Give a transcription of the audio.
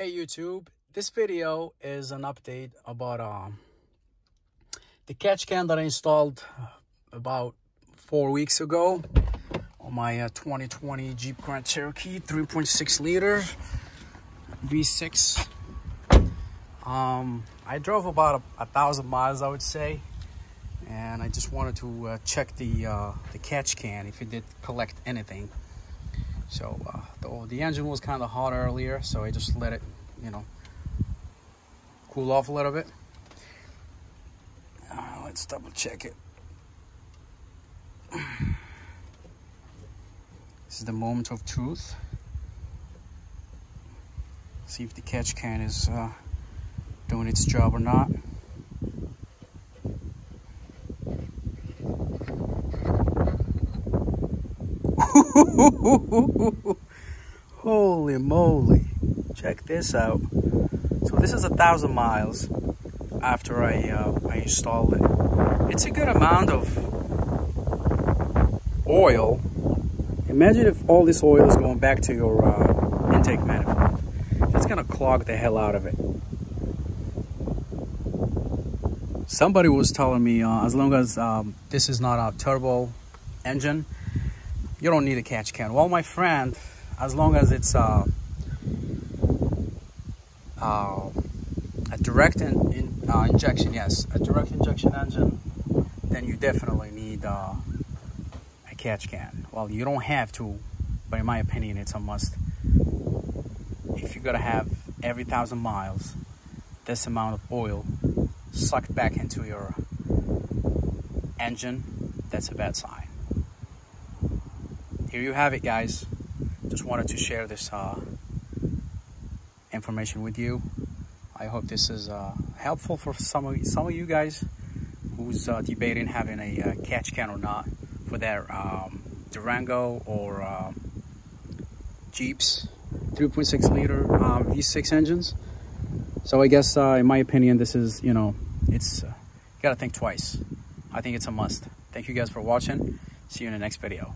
Hey YouTube, this video is an update about um, the catch can that I installed about four weeks ago on my uh, 2020 Jeep Grand Cherokee 3.6 liter V6. Um, I drove about a, a, thousand miles, I would say, and I just wanted to uh, check the uh, the catch can if it did collect anything. So uh, the, the engine was kind of hot earlier, so I just let it, you know, cool off a little bit. Uh, let's double check it. This is the moment of truth. See if the catch can is uh, doing its job or not. Holy moly. Check this out. So this is a thousand miles after I, uh, I installed it. It's a good amount of oil. Imagine if all this oil is going back to your uh, intake manifold. It's gonna clog the hell out of it. Somebody was telling me uh, as long as um, this is not a turbo engine, you don't need a catch can. Well, my friend, as long as it's uh, uh, a direct in, in, uh, injection, yes, a direct injection engine, then you definitely need uh, a catch can. Well, you don't have to, but in my opinion, it's a must. If you're gonna have every thousand miles this amount of oil sucked back into your engine, that's a bad sign here you have it guys. Just wanted to share this uh, information with you. I hope this is uh, helpful for some of some of you guys who's uh, debating having a uh, catch can or not for their um, Durango or um, Jeeps 3.6 liter um, V6 engines. So I guess uh, in my opinion this is you know it's uh, you gotta think twice. I think it's a must. Thank you guys for watching. See you in the next video